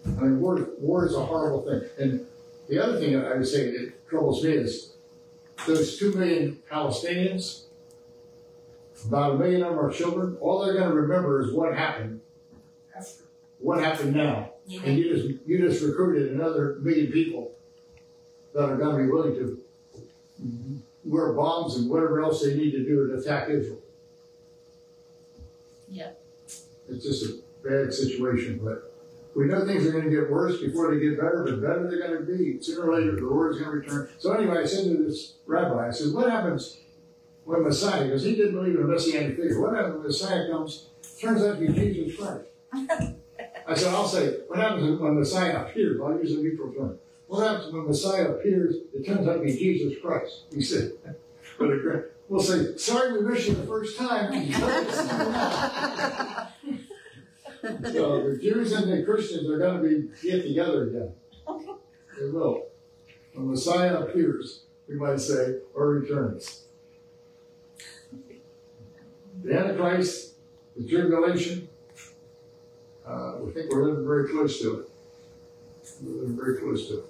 I mean, war, war is a horrible thing. And the other thing I would say that troubles me is those two million Palestinians, about a million of them are children. All they're going to remember is what happened after. What happened now? And you just you just recruited another million people that are going to be willing to wear bombs and whatever else they need to do to attack Israel. Yeah. It's just a bad situation, but we know things are going to get worse before they get better, but better they're going to be. Sooner or later, the Lord is going to return. So anyway, I said to this rabbi, I said, what happens when Messiah, because he didn't believe in a messianic figure, what happens when Messiah comes, turns out to be Jesus Christ? I said, I'll say, what happens when Messiah appears? I'll use a neutral term. What happens when Messiah appears, it turns out to be Jesus Christ? He said, [laughs] but we'll say, sorry we missed you the first time. [laughs] [laughs] So the Jews and the Christians are going to be get together again. They will. When Messiah appears, we might say, or returns. The Antichrist, the tribulation, uh, we think we're living very close to it. We're living very close to it.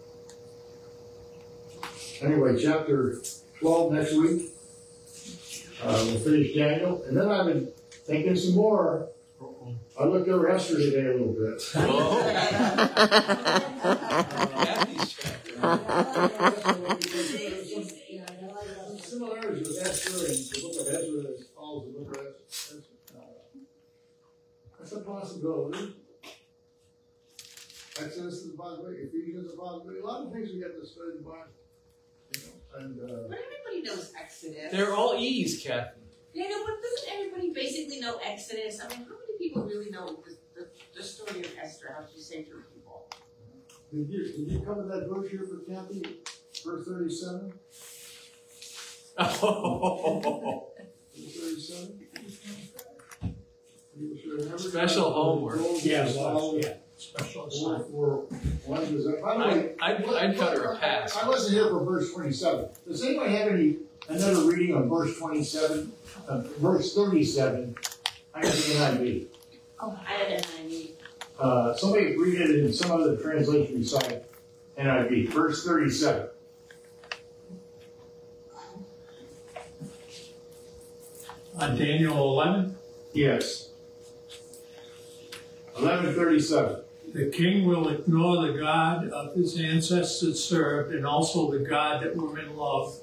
Anyway, chapter 12 next week. Uh, we'll finish Daniel. And then I've been thinking some more. I looked over Esther today a little bit. [laughs] Some similarities with Esther and the book of Ezra that follows the book of Esther. That's a possibility. Exodus is a possibility. Ephesians is a possibility. A lot of things we get to study the Bible. You know, and uh, But everybody knows Exodus. They're all E's, Kathy. Yeah, no, but doesn't everybody basically know Exodus? I mean, how many people really know the, the, the story of Esther, how she saved her people? did you did you cover that verse here for Kathy? Verse thirty-seven. Oh, Verse thirty-seven. You should remember- Special homework. Yeah, it Follow was, yeah. Special Or assignment. for one is that, by the way. I, I'd, I'd cut her a pass. I wasn't here for verse twenty-seven. Does anybody have any, another reading on verse twenty-seven, uh, verse thirty-seven? I got the NIV. Oh, I had an idea. Uh, somebody read it in some other translation beside NIV, verse thirty-seven. On Daniel eleven, Yes. Eleven thirty-seven. the king will ignore the God of his ancestors served and also the God that women love.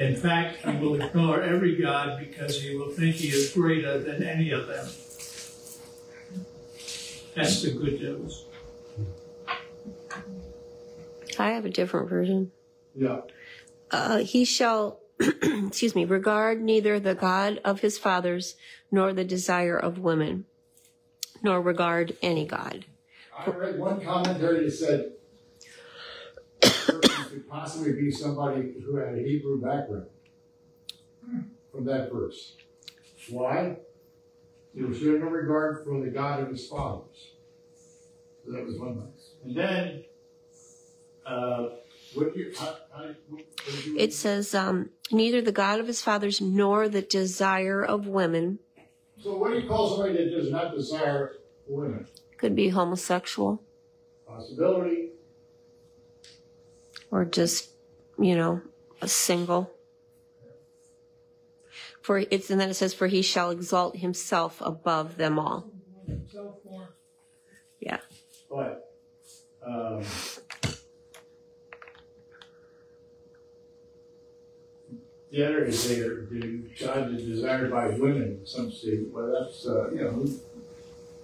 In fact, he will ignore every God because he will think he is greater than any of them. That's the good news. I have a different version. Yeah. Uh, he shall, [clears throat] excuse me, regard neither the God of his fathers nor the desire of women, nor regard any God. I read one commentary that said person could possibly be somebody who had a Hebrew background from that verse. Why? He was no regard for the God of his fathers. So that was one thing. And then, uh, what you, how, how, what did you? It says, um, neither the God of his fathers nor the desire of women So what do you call somebody that does not desire women? could be homosexual Possibility, or just, you know, a single. For it's and then it says, for he shall exalt himself above them all. Yeah. but, um, the other is they are, God is desired by women, some say, well, that's, uh, you know,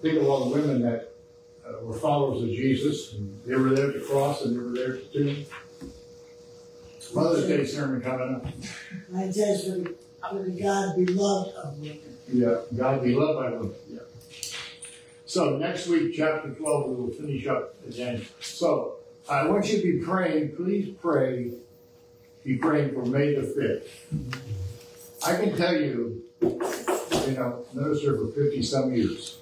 think of all the women that uh, were followers of Jesus, and they were there at the cross, and they were there at the tomb. Mother's Day sermon coming up. Mine says for the, for the God beloved of women. Yeah, God be loved by women, yeah. So next week, chapter twelve, we will finish up again. So I want you to be praying, please pray, be praying for May the fifth. I can tell you, you know, minister for fifty some years.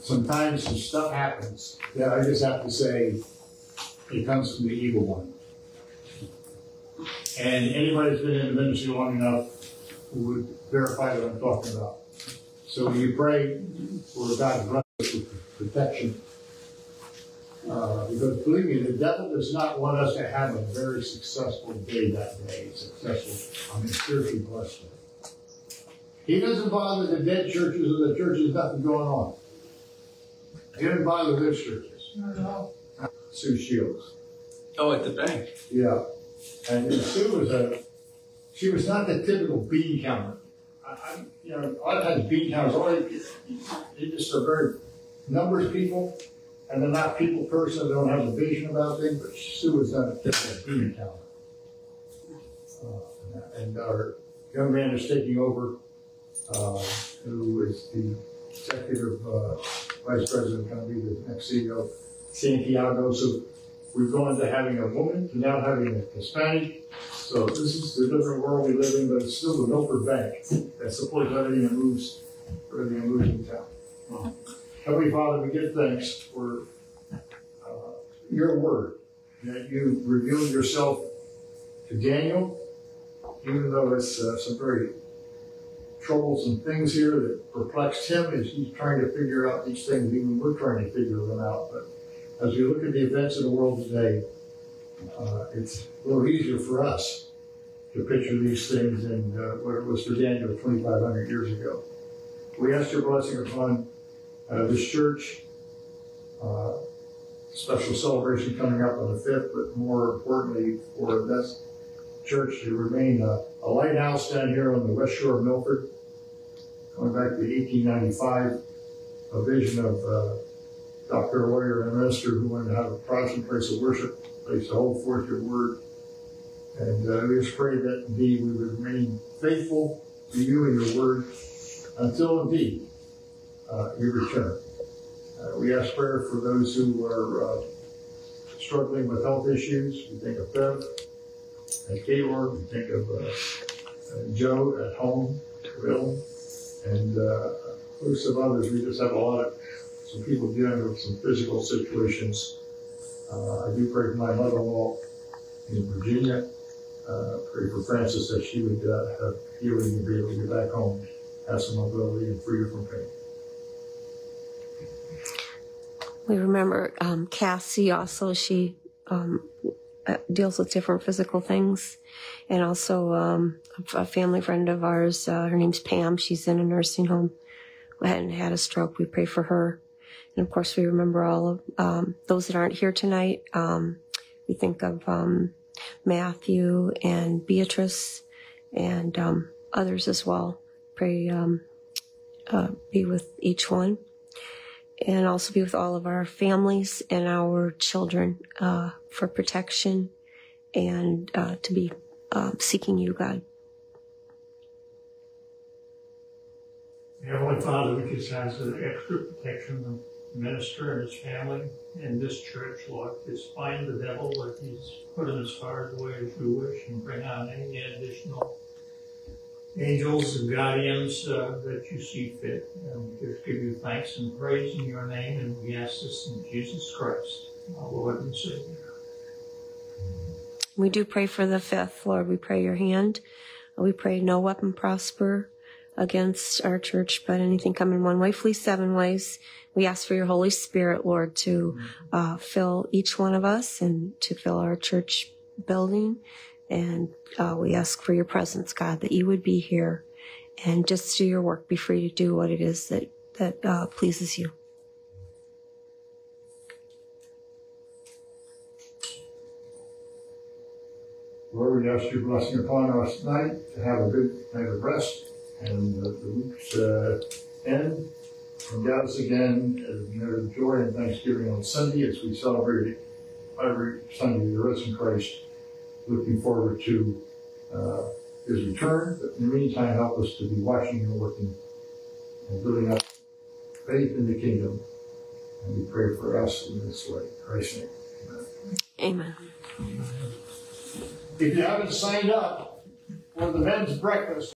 Sometimes some stuff happens that I just have to say, it comes from the evil one. And anybody that's been in the ministry long enough would verify what I'm talking about. So when you pray for God's blessing, protection. Uh, because believe me, the devil does not want us to have a very successful day that day, successful, I mean, spiritually blessed day. He doesn't bother the dead churches or the churches, nothing going on. He doesn't bother those churches. Sue Shields. Oh, at the bank. Yeah. And Sue was a, she was not the typical bean counter. I, I, you know, a lot of times bean counters, all they, just are very numbers people, and they're not people person, they don't have a vision about things, but Sue was not a typical bean counter. Uh, and our young man is taking over, uh, who is the executive, uh, vice president, gonna be the next CEO, Santiago, so we've gone to having a woman to now having a Hispanic. So this is the different world we live in, but it's still the Milford Bank that supports everything that moves, everything that moves in town. Heavenly Father, we give thanks for uh, your word, that you revealed yourself to Daniel, even though it's uh, some very troublesome things here that perplexed him as he's trying to figure out these things, even we're trying to figure them out. But as we look at the events of the world today, uh, it's a little easier for us to picture these things than uh, what it was for Daniel 2,500 years ago. We ask your blessing upon uh, this church. Uh, special celebration coming up on the 5th, but more importantly, for this church to remain a, a lighthouse down here on the west shore of Milford, going back to 1895, a vision of doctor, lawyer, and minister who wanted to have a Protestant place of worship, place to hold forth your word. And uh, we just pray that indeed we would remain faithful to you and your word until indeed uh, you return. Uh, we ask prayer for those who are uh, struggling with health issues. We think of Bev at Gaylord. We think of uh, Joe at home, ill, and uh, a host of others. We just have a lot of some people dealing with some physical situations. Uh, I do pray for my mother-in-law in Virginia. Uh, pray for Frances that she would uh, have healing and be able to get back home, have some mobility and free her from pain. We remember um, Cassie also. She um, uh, deals with different physical things, and also um, a, family friend of ours. Uh, her name's Pam. She's in a nursing home. Hadn't had a stroke. We pray for her, and of course, we remember all of um, those that aren't here tonight. Um, we think of um, Matthew and Beatrice, and um, others as well. Pray um, uh, be with each one and also be with all of our families and our children uh, for protection and uh, to be uh, seeking you, God. Heavenly Father, we just ask for extra protection minister and his family and this church, Lord. Just find the devil that he's put him as far away as you wish and bring on any additional angels and guardians uh, that you see fit. And we just give you thanks and praise in your name, and we ask this in Jesus Christ, our Lord and Savior. We do pray for the fifth, Lord. We pray your hand. We pray no weapon prosper against our church, but anything coming one way, flee seven ways. We ask for your Holy Spirit, Lord, to uh, fill each one of us and to fill our church building. And uh, we ask for your presence, God, that you would be here and just do your work, be free to do what it is that, that uh, pleases you. Lord, we ask your blessing upon us tonight to have a good night of rest and the week's uh, end and got us again as a matter of joy and thanksgiving on Sunday as we celebrate every Sunday the risen Christ. Looking forward to uh, his return, but in the meantime, help us to be watching and working and building up faith in the kingdom. And we pray for us in this way. Christ's name. Amen. If you haven't signed up for the men's breakfast,